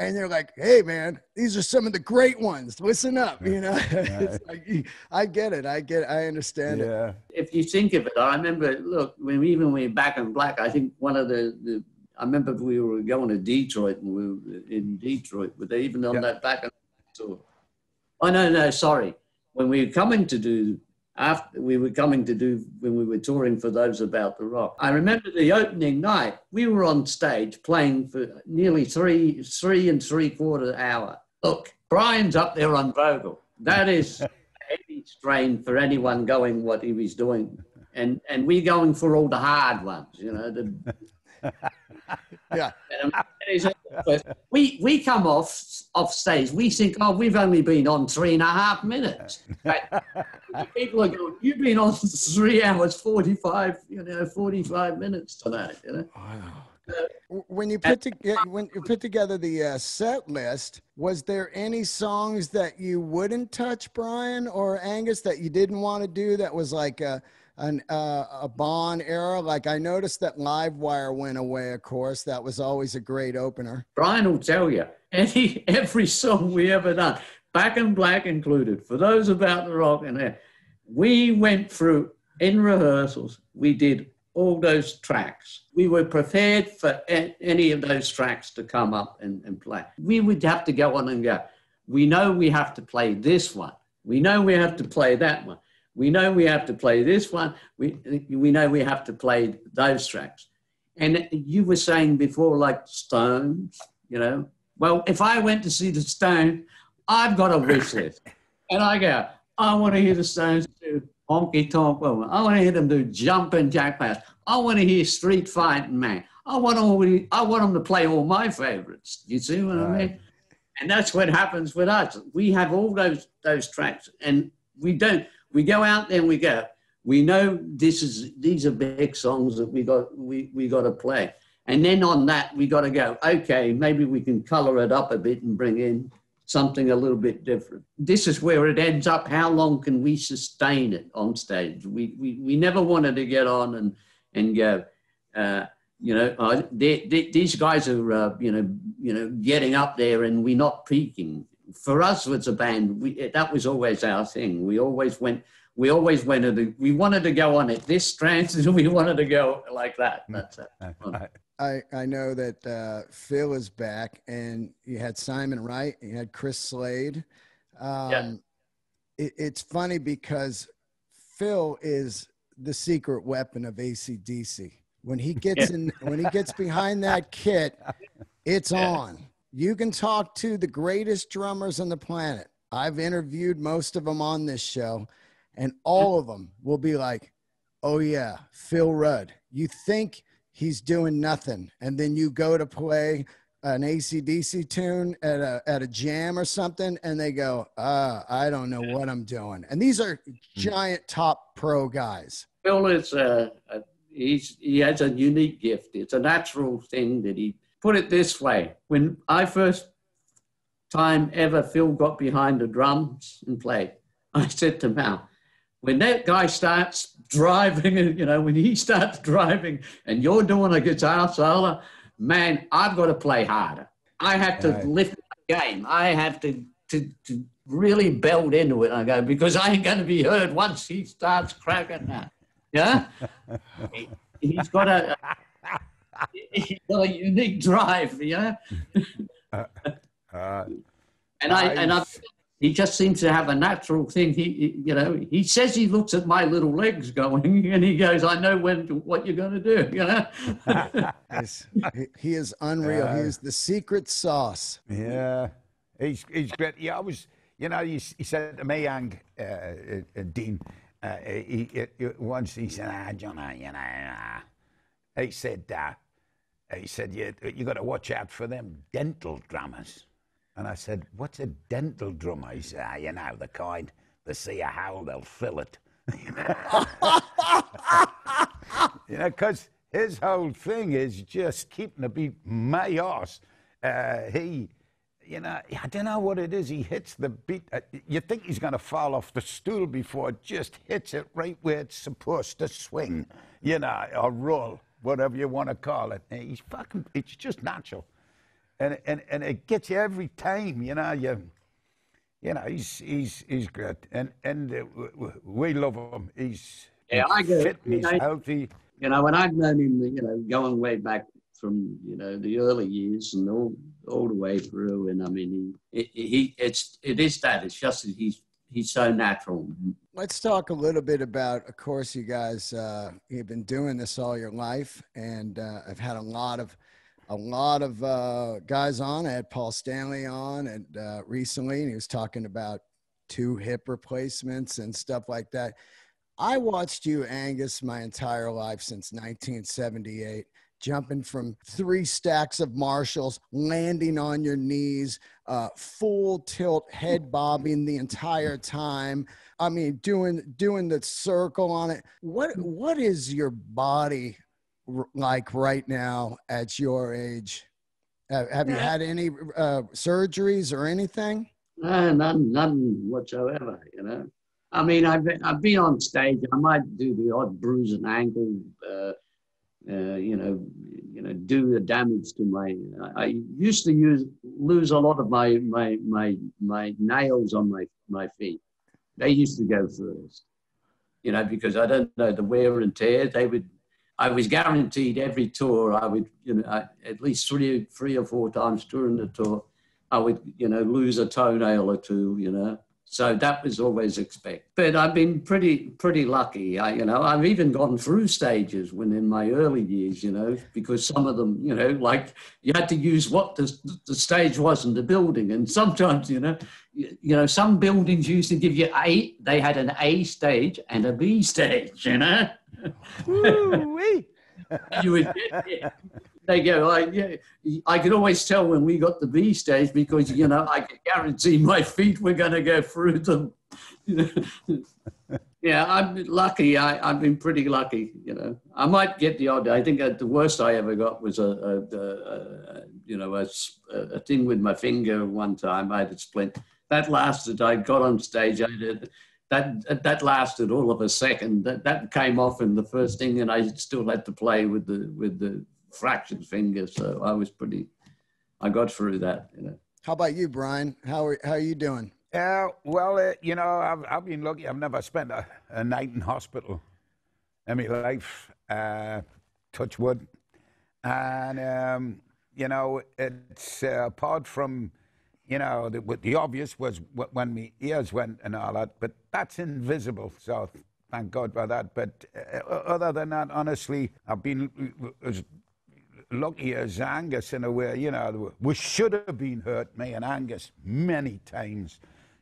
and they're like, "Hey, man, these are some of the great ones. Listen up." You know, it's like, I get it. I get. It. I understand it. yeah. if you think of it, I remember, look, when we, even when we were back in black, I think one of the, the I remember we were going to Detroit and we were in Detroit, but they even on Yeah. that back tour. Oh, no, no, sorry. When we were coming to do, after we were coming to do, when we were touring for those about to rock, I remember the opening night, we were on stage playing for nearly three, three and three quarter hour. Look, Brian's up there on vocal. That is a heavy strain for anyone going what he was doing. And and we're going for all the hard ones, you know. The, Yeah. we we come off off stage. We think, oh, we've only been on three and a half minutes. But people are going, you've been on three hours forty five, you know, forty five minutes tonight. You know, W- When you put together when you put together the uh, set list, was there any songs that you wouldn't touch, Brian or Angus, that you didn't want to do? That was like a an uh, a Bon era. Like I noticed that Live Wire went away. Of course, that was always a great opener. Brian will tell you any every song we ever done, Back in Black included. For those about to rock and we went through in rehearsals. We did all those tracks. We were prepared for any of those tracks to come up and, and play. We would have to go on and go. We know we have to play this one. We know we have to play that one. We know we have to play this one. We, we know we have to play those tracks. And you were saying before, like Stones, you know. Well, if I went to see the Stones, I've got a wish list. And I go, I want to hear the Stones do honky tonk woman. I want to hear them do jumping jack flash. I want to hear Street Fighting Man. I want all I want them to play all my favorites. You see what I mean? And that's what happens with us. We have all those those tracks, and we don't. We go out there and we go. We know this is these are big songs that we got we we got to play, and then on that we got to go. Okay, maybe we can color it up a bit and bring in something a little bit different. This is where it ends up. How long can we sustain it on stage? We we, we never wanted to get on and and go. Uh, you know, uh, they, they, these guys are, uh, you know, you know, getting up there, and we're not peaking. For us, as a band, we, that was always our thing. We always went, we always went to the, we wanted to go on it this strand, and we wanted to go like that. That's it. I, I know that uh, Phil is back, and you had Simon Wright, you had Chris Slade. Um, Yeah. it, it's funny because Phil is the secret weapon of ACDC. When he gets in, when he gets behind that kit, it's on. You can talk to the greatest drummers on the planet. I've interviewed most of them on this show, and all of them will be like, "Oh yeah, Phil Rudd." You think he's doing nothing, and then you go to play an ACDC tune at a at a jam or something, and they go, "Uh, I don't know what I'm doing." And these are giant top pro guys. Phil is uh, uh, he's he has a unique gift. It's a natural thing that he put it this way. When I first time ever Phil got behind the drums and played, I said to Mal, when that guy starts driving, you know, when he starts driving and you're doing a guitar solo, man, I've got to play harder. I have to Right. lift my game. I have to, to, to really belt into it. I go, because I ain't going to be heard once he starts cracking that. Yeah? He- He's got a, got a unique drive, yeah? Uh, And I, and I, he just seems to have a natural thing. He, he- you know, he says he looks at my little legs going, and he goes, "I know when to, what you're going to do." You know, He's- he, he is unreal. he Uh, is the secret sauce. Yeah, he's he's great. Yeah, I was, you know, he, he said to me, Ang, uh, uh, uh, Dean, uh, he, he, he- once he said, ah, Johnny, you know, uh, he said, uh, he said, you you got to watch out for them dental drummers. And I said, what's a dental drummer? He said, ah, you know, the kind they see a hole, they'll fill it. you know, because his whole thing is just keeping the beat my arse. Uh, he, you know, I don't know what it is. He hits the beat. Uh, you think he's going to fall off the stool before it just hits it right where it's supposed to swing, you know, or roll, whatever you want to call it. And he's fucking, it's just natural. And, and, and it gets you every time, you know, you, you know, he's, he's, he's great. And, and uh, we love him. He's Yeah, I get it. fit, he's You know, healthy. you know, when I've known him, you know, going way back from you know the early years and all all the way through, and I mean, he, he it's it is that. It's just that he's he's so natural. Let's talk a little bit about, of course, you guys, uh, you've been doing this all your life, and uh, I've had a lot of, a lot of uh, guys on. I had Paul Stanley on, and uh, recently, and he was talking about two hip replacements and stuff like that. I watched you, Angus, my entire life since 1978, jumping from three stacks of Marshalls, landing on your knees, uh, full tilt, head bobbing the entire time. I mean, doing doing the circle on it. What what is your body r- like right now at your age? Have, have you had any uh, surgeries or anything? Uh, none, none whatsoever. You know, I mean, I've been, I've been on stage. I might do the odd bruise and ankle. Uh, you know, you know, do the damage to my. I, I used to use lose a lot of my my my my nails on my my feet. They used to go first. You know, because I don't know the wear and tear. They would. I was guaranteed every tour. I would, you know, I, at least three three or four times during the tour. I would, you know, lose a toenail or two, you know. So that was always expected. But I've been pretty, pretty lucky. I, you know, I've even gone through stages when in my early years, you know, because some of them, you know, like you had to use what the, the stage was in the building. And sometimes, you know, you, you know, some buildings used to give you A, they had an A stage and a B stage, you know you would they go I, yeah, I could always tell when we got the b stage because you know i could guarantee my feet were going to go through them. Yeah i'm lucky. I, i've been pretty lucky you know. I might get the odd i think the worst i ever got was a, a, a, a you know a thing with my finger one time. I had a splint. That lasted i got on stage i did that that lasted all of a second. That that came off in the first thing, and I still had to play with the with the fractured finger. So I was pretty. I got through that. You know. How about you, Brian? How are how are you doing? Uh, well, uh, you know, I've, I've been lucky. I've never spent a, a night in hospital in my life. Uh, touch wood. And, um, you know, it's uh, apart from, you know, the, the obvious was when my ears went and all that, but that's invisible. So thank God for that. But uh, other than that, honestly, I've been as lucky as Angus in a way, you know, we should have been hurt, me and Angus, many times,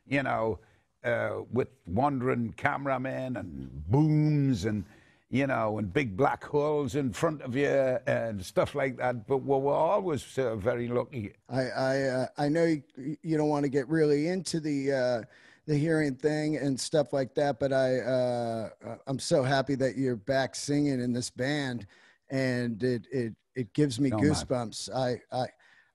you know, uh, with wandering cameramen and booms and, you know, and big black holes in front of you and stuff like that. But we were always uh, very lucky. I I uh, I know you, you don't want to get really into the uh, the hearing thing and stuff like that, but I uh, I'm so happy that you're back singing in this band, and it it it gives me man. goosebumps. I I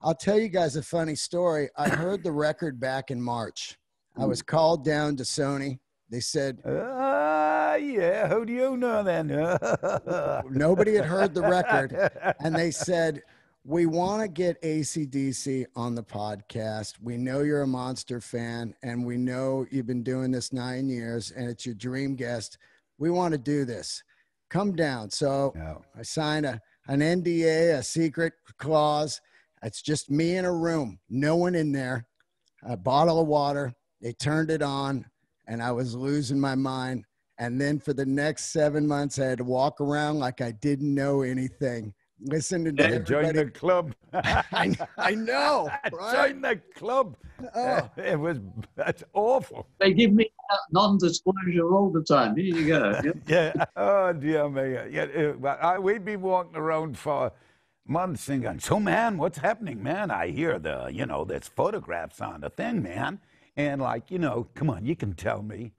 I'll tell you guys a funny story. I heard the record back in March. I was called down to Sony. They said Ah, yeah. who do you know then? nobody had heard the record, and they said we want to get ACDC on the podcast. We know you're a monster fan, and we know you've been doing this nine years, and it's your dream guest. We want to do this. Come down. So No. I signed a an NDA, a secret clause. It's just me in a room, no one in there. A bottle of water. They turned it on, and I was losing my mind. And then for the next seven months, I had to walk around like I didn't know anything, listening to Yeah, join the club. I, I know, right? Join the club. Oh. It was that's awful. They give me non-disclosure all the time. Here you go. Yeah. Yeah. Oh dear me. Yeah. uh, well, I, we'd be walking around for months and going, "So man, what's happening, man? I hear the, you know, there's photographs on the thing, man, and like, you know, come on, you can tell me.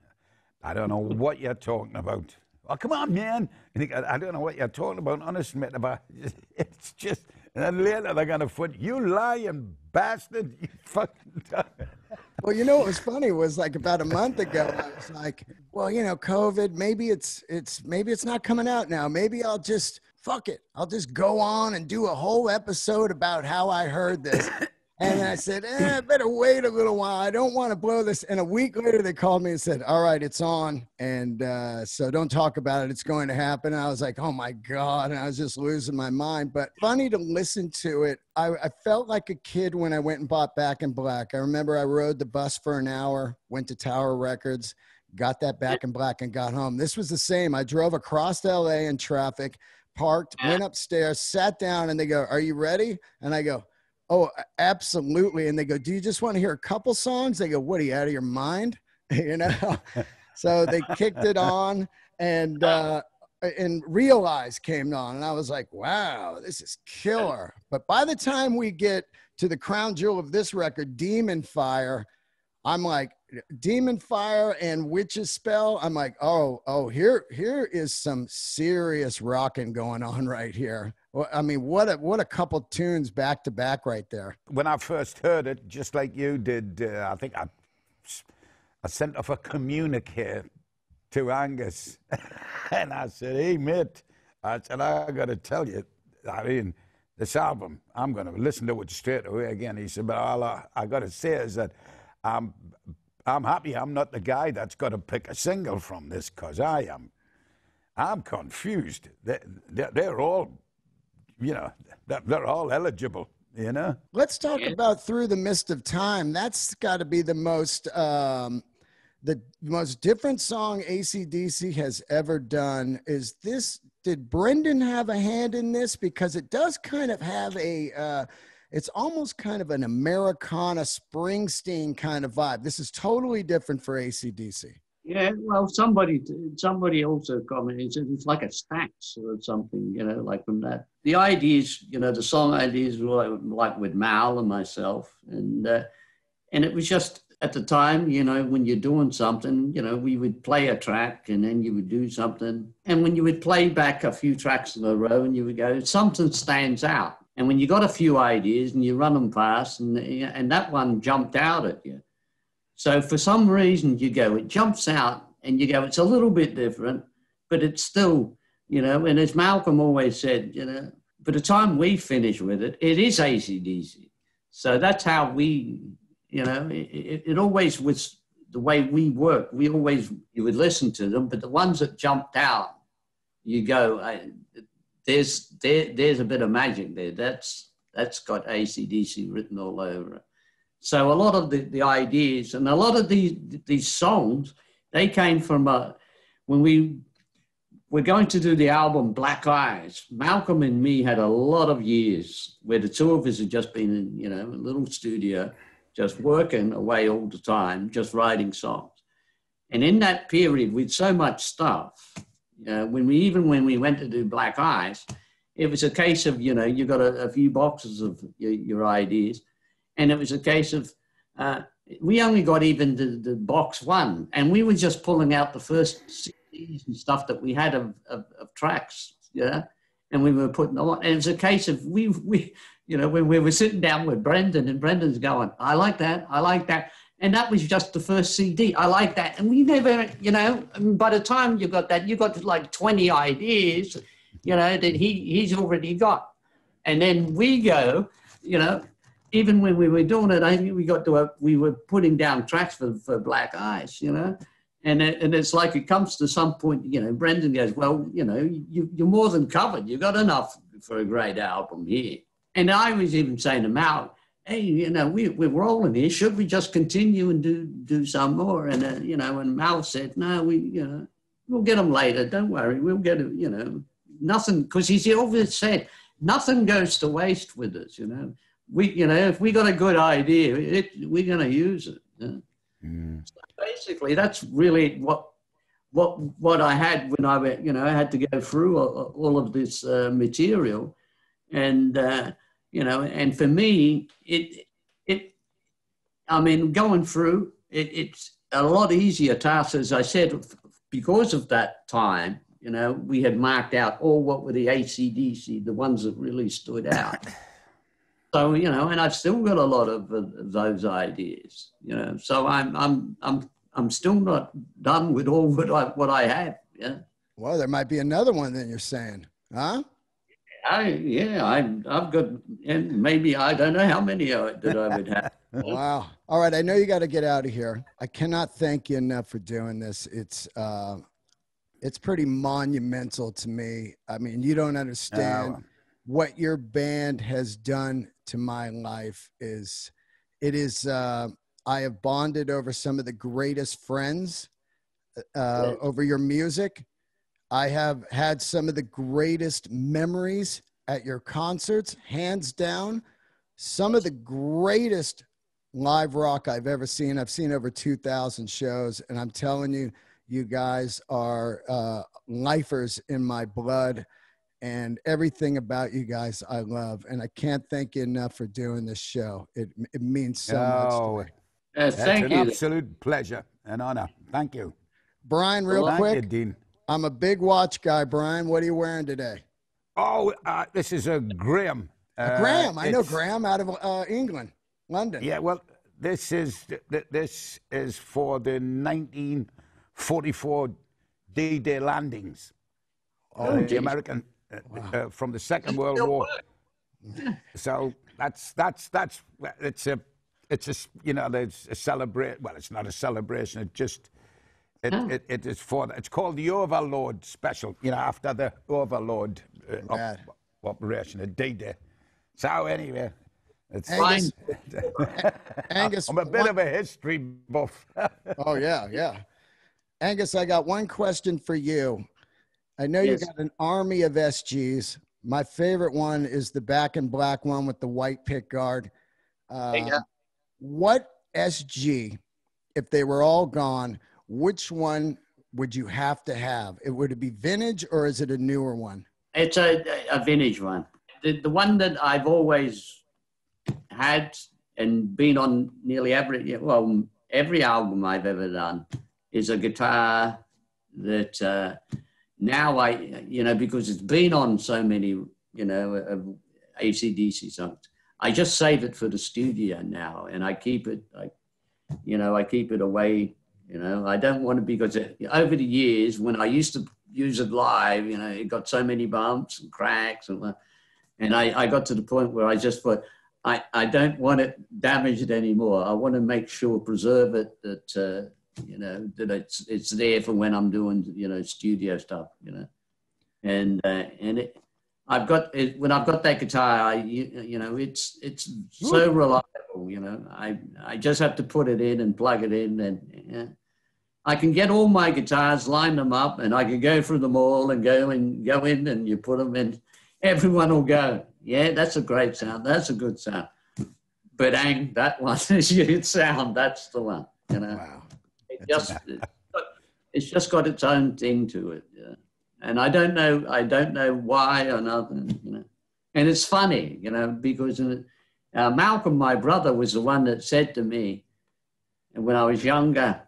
I don't know what you're talking about. Oh, come on, man. And he goes, I don't know what you're talking about, honest, mate. But it's just, and then later they're going to foot, you lying bastard. You fucking. Well, you know what was funny was like about a month ago, I was like, well, you know, COVID, maybe it's it's maybe it's not coming out now. Maybe I'll just fuck it. I'll just go on and do a whole episode about how I heard this. And I said, eh, I better wait a little while. I don't want to blow this. And a week later, they called me and said, All right, it's on. And uh, so don't talk about it. It's going to happen. And I was like, Oh my God. And I was just losing my mind. But funny to listen to it. I, I felt like a kid when I went and bought Back in Black. I remember I rode the bus for an hour, went to Tower Records, got that Back in Black, and got home. This was the same. I drove across LA in traffic, parked, went upstairs, sat down, and they go, Are you ready? And I go, Oh, absolutely. And they go, Do you just want to hear a couple songs? They go, What are you out of your mind? you know? so they kicked it on and uh and realize came on and I was like, wow, this is killer. But by the time we get to the crown jewel of this record, Demon Fire, I'm like, Demon Fire and Witch's Spell. I'm like, oh, oh, here, here is some serious rocking going on right here. I mean, what a what a couple tunes back to back right there. when I first heard it, just like you did, uh, I think I, I sent off a communique to Angus, and I said, "Hey, mate," I said, "I got to tell you, I mean, this album, I'm going to listen to it straight away again." He said, "But all I, I got to say is that I'm, I'm happy I'm not the guy that's got to pick a single from this, cause I am, I'm confused. They're, they're all, you know, they're, they're all eligible." You know, Let's talk Yeah. about Through the Mist of Time. That's got to be the most um, the most different song ACDC has ever done. Is this? Did Brendan have a hand in this? Because it does kind of have a. Uh, it's almost kind of an Americana Springsteen kind of vibe. This is totally different for ACDC. Yeah, well, somebody somebody also commented said it's like a Stax or something, you know, like from that. The ideas, you know, the song ideas were like, like with Mal and myself, and uh, and it was just at the time, you know, when you're doing something, you know, we would play a track and then you would do something, and when you would play back a few tracks in a row, and you would go, something stands out, and when you got a few ideas and you run them past, and and that one jumped out at you. So for some reason, you go, it jumps out, and you go, it's a little bit different, but it's still, you know. And as Malcolm always said, you know, by the time we finish with it, it is ACDC. So that's how we, you know, it, it, always was the way we work. We always you would listen to them, but the ones that jumped out, you go, I, there's there, there's a bit of magic there. That's that's got ACDC written all over it. So a lot of the, the ideas and a lot of these these songs, they came from uh, when we were going to do the album Black Ice. Malcolm and me had a lot of years where the two of us had just been in, you know, a little studio, just working away all the time, just writing songs. And in that period, with so much stuff, uh, when we even when we went to do Black Ice, it was a case of you know you've got a, a few boxes of your, your ideas, and it was a case of uh, we only got even the, the box one, and we were just pulling out the first CDs and stuff that we had of, of, of tracks, yeah, and we were putting on. And it was a case of we we you know when we were sitting down with Brendan, and Brendan's going, I like that, I like that. And that was just the first CD. I like that. And we never, you know, by the time you got that, you got like 20 ideas, you know, that he, he's already got. and then we go, you know, even when we were doing it, I think we got to a, we were putting down tracks for, for Black Ice, you know, and it, and it's like it comes to some point, you know, Brendan goes, well, you know, you, you're more than covered. You've got enough for a great album here. And I was even saying to Mal, hey, you know, we, we're rolling here. Should we just continue and do do some more? And, uh, you know, and Mal said, no, we, you know, we'll get them later. Don't worry. We'll get it, you know, nothing, because he's always said, nothing goes to waste with us, you know. We, you know, if we got a good idea, it, we're going to use it. Yeah? Mm. So basically, that's really what what what I had when I went, you know, I had to go through all, all of this uh, material, and uh, you know, and for me, it it, I mean, going through it, it's a lot easier task, as I said, because of that time. You know, we had marked out all what were the ACDC, the ones that really stood out. so you know, and I've still got a lot of, of those ideas. You know, so I'm I'm I'm I'm still not done with all what I what I have. Yeah. Well, there might be another one. Then you're saying, huh? I yeah, I I've got and maybe I don't know how many that I would have. wow. All right, I know you got to get out of here. I cannot thank you enough for doing this. It's uh, it's pretty monumental to me. I mean, you don't understand what your band has done to my life. Is it is uh, I have bonded over some of the greatest friends uh, over your music. I have had some of the greatest memories at your concerts, hands down. Some of the greatest live rock I've ever seen. I've seen over 2,000 shows, and I'm telling you, you guys are uh, lifers in my blood, and everything about you guys I love. And I can't thank you enough for doing this show. It, it means so oh, much. To me. Uh, thank an you. absolute pleasure and honor. Thank you. Brian, real well, quick. You, Dean. I'm a big watch guy, Brian. What are you wearing today? Oh, uh, this is a Graham. Uh, Graham, I know Graham out of uh, England, London. Yeah, well, this is this is for the 1944 D-Day landings. Oh, the American uh, wow. Uh, from the Second World War. so that's that's that's it's a it's a you know it's a celebrate. Well, it's not a celebration. It just it, oh. it, it is for it's called the Overlord Special. You know, after the Overlord uh, op, operation, a D-Day. So anyway, it's Angus, Angus I'm a bit one, of a history buff. oh yeah, yeah. Angus, I got one question for you. I know yes. you got an army of SGs. My favorite one is the Back in Black one with the white pick guard. Uh, yeah what SG, if they were all gone, which one would you have to have? It would it be vintage or is it a newer one? It's a, a vintage one. The, the one that I've always had and been on nearly every well every album I've ever done is a guitar that uh, now I you know because it's been on so many you know of ACDC songs I just save it for the studio now, and I keep it like, you know, I keep it away. You know, I don't want to because it, over the years when I used to use it live, you know, it got so many bumps and cracks, and and I, I got to the point where I just thought. I, I don't want it damaged anymore. I want to make sure, preserve it, that uh, you know that it's it's there for when I'm doing you know studio stuff, you know, and uh, and it I've got it, when I've got that guitar, I you, you know it's it's so reliable. You know, I I just have to put it in and plug it in, and yeah. I can get all my guitars, line them up, and I can go through them all and go and go in, and you put them in. Everyone will go, yeah, that's a great sound. That's a good sound. But ang, that one is your sound. That's the one. You know, wow. It just it's just got its own thing to it. Yeah and I don't know, I don't know why or nothing, you know. And it's funny, you know, because uh, Malcolm, my brother, was the one that said to me, and when I was younger,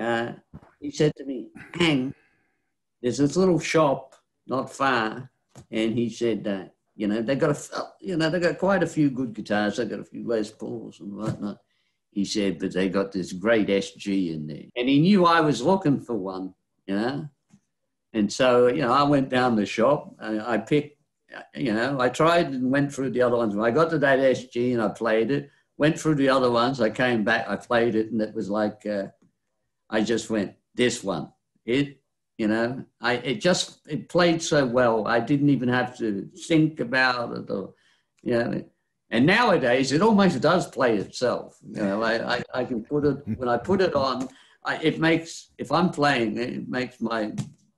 uh, he said to me, "Ang, there's this little shop not far," and he said, uh, "You know, they got a, you know, they got quite a few good guitars. They got a few Les Pauls and whatnot." He said, "But they got this great SG in there," and he knew I was looking for one, you know. And so, you know, I went down the shop. I, I picked you know, I tried and went through the other ones. When I got to that SG and I played it, went through the other ones. I came back, I played it, and it was like uh, I just went this one. It, you know, I it just it played so well. I didn't even have to think about it, or you know. And nowadays, it almost does play itself. You know, I, I, I can put it when I put it on. I, it makes if I'm playing, it makes my,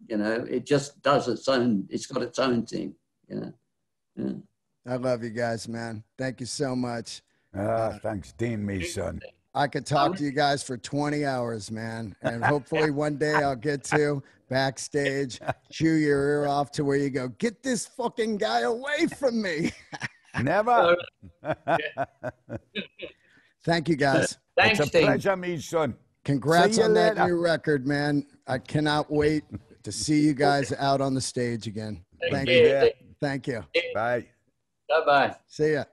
you know, it just does its own. It's got its own thing. You know. Yeah. I love you guys, man. Thank you so much. Ah, thanks, Dean, me son. I could talk to you guys for 20 hours, man. And hopefully one day I'll get to backstage, chew your ear off to where you go, get this fucking guy away from me. Never. Thank you guys. Thanks, it's a Dean. pleasure, me son. Congrats See you on that new record, man. I cannot wait to see you guys out on the stage again. Thank you. you. Thank you. Bye. Bye bye. See ya.